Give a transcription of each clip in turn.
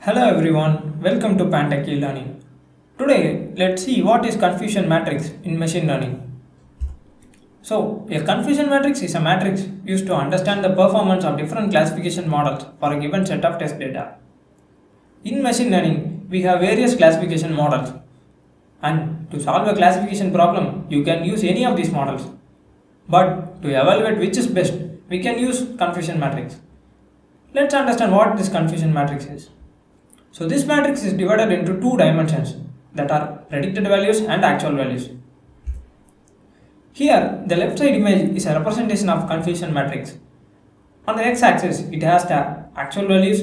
Hello everyone, welcome to Pantech Learning. Today, let's see what is confusion matrix in machine learning. So, a confusion matrix is a matrix used to understand the performance of different classification models for a given set of test data. In machine learning, we have various classification models and to solve a classification problem, you can use any of these models. But to evaluate which is best, we can use confusion matrix. Let's understand what this confusion matrix is. So this matrix is divided into two dimensions that are predicted values and actual values. Here the left side image is a representation of confusion matrix. On the x axis it has the actual values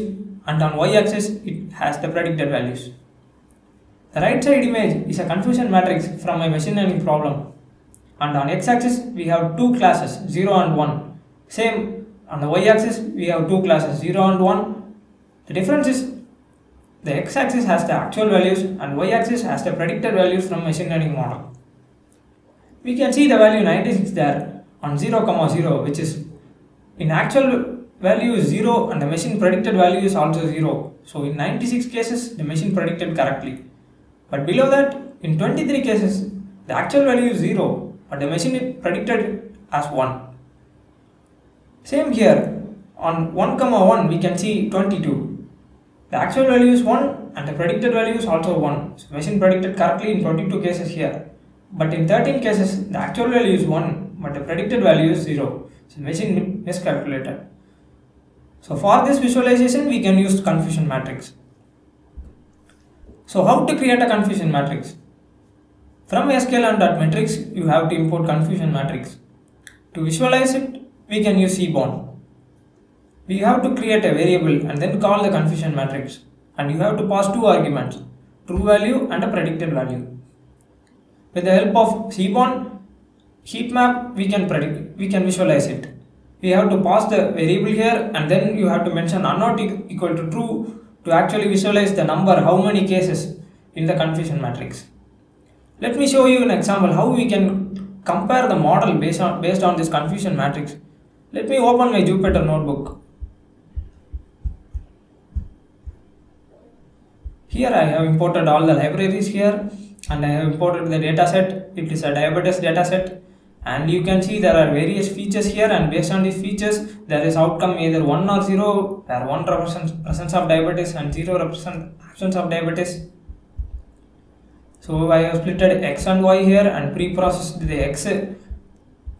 and on y axis it has the predicted values. The right side image is a confusion matrix from a machine learning problem and on x axis we have two classes 0 and 1. Same on the y axis we have two classes 0 and 1. The difference is the x-axis has the actual values and y-axis has the predicted values from machine learning model. We can see the value 96 there on 0, comma 0 which is in actual value is 0 and the machine predicted value is also 0. So in 96 cases the machine predicted correctly. But below that in 23 cases the actual value is 0 but the machine predicted as 1. Same here on 1 comma 1 we can see 22 the actual value is 1 and the predicted value is also 1. So machine predicted correctly in 22 cases here. But in 13 cases, the actual value is 1 but the predicted value is 0. So machine miscalculated. So for this visualization, we can use confusion matrix. So how to create a confusion matrix? From sklearn.metrics, you have to import confusion matrix. To visualize it, we can use seaborn we have to create a variable and then call the confusion matrix. And you have to pass two arguments true value and a predicted value. With the help of seaborn heat map we can predict we can visualize it. We have to pass the variable here and then you have to mention annot equal to true to actually visualize the number how many cases in the confusion matrix. Let me show you an example how we can compare the model based on based on this confusion matrix. Let me open my jupyter notebook Here I have imported all the libraries here and I have imported the dataset. It is a diabetes dataset and you can see there are various features here and based on these features there is outcome either 1 or 0 where 1 represents presence of diabetes and 0 represents absence of diabetes. So I have splitted x and y here and pre-processed the x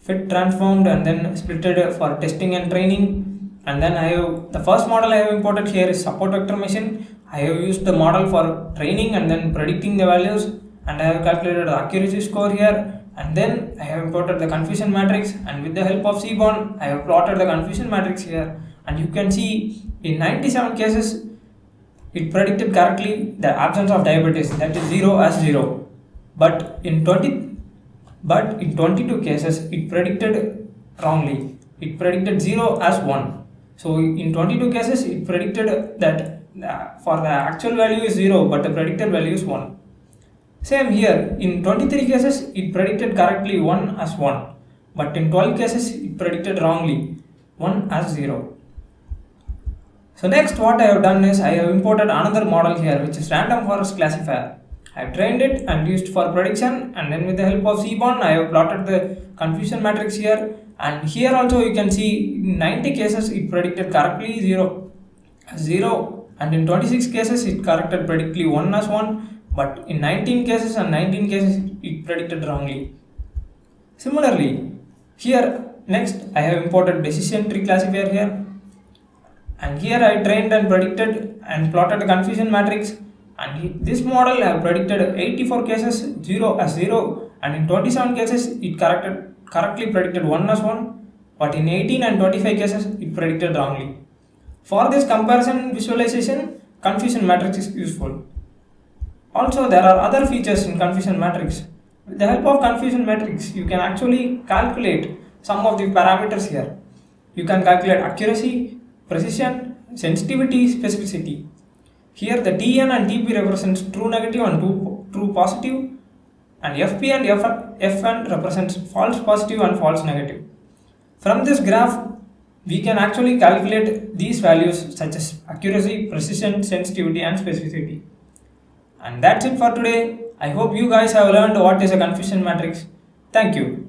fit transformed and then splitted for testing and training and then I have the first model I have imported here is support vector machine. I have used the model for training and then predicting the values. And I have calculated the accuracy score here. And then I have imported the confusion matrix. And with the help of Seaborn I have plotted the confusion matrix here. And you can see in 97 cases it predicted correctly the absence of diabetes. That is 0 as 0 but in 20 but in 22 cases it predicted wrongly. It predicted 0 as 1 so in 22 cases it predicted that uh, for the actual value is 0 but the predicted value is 1. Same here, in 23 cases it predicted correctly 1 as 1 but in 12 cases it predicted wrongly 1 as 0. So next what I have done is I have imported another model here which is random forest classifier. I have trained it and used for prediction and then with the help of Seaborn I have plotted the confusion matrix here and here also you can see 90 cases it predicted correctly 0 0 and in 26 cases it corrected predictably 1 as 1 but in 19 cases and 19 cases it predicted wrongly. Similarly, here next I have imported decision tree classifier here. And here I trained and predicted and plotted a confusion matrix. And this model have predicted 84 cases 0 as 0 and in 27 cases it corrected correctly predicted 1 as 1 but in 18 and 25 cases it predicted wrongly. For this comparison visualization, confusion matrix is useful. Also, there are other features in confusion matrix. With the help of confusion matrix, you can actually calculate some of the parameters here. You can calculate accuracy, precision, sensitivity, specificity. Here the TN and TP represents true negative and true, true positive and FP and FN represents false positive and false negative. From this graph, we can actually calculate these values such as accuracy, precision, sensitivity and specificity. And that's it for today. I hope you guys have learned what is a confusion matrix. Thank you.